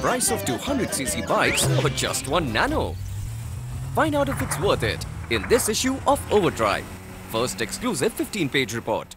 price of 200cc bikes or just one nano? Find out if it's worth it in this issue of Overdrive. First exclusive 15 page report.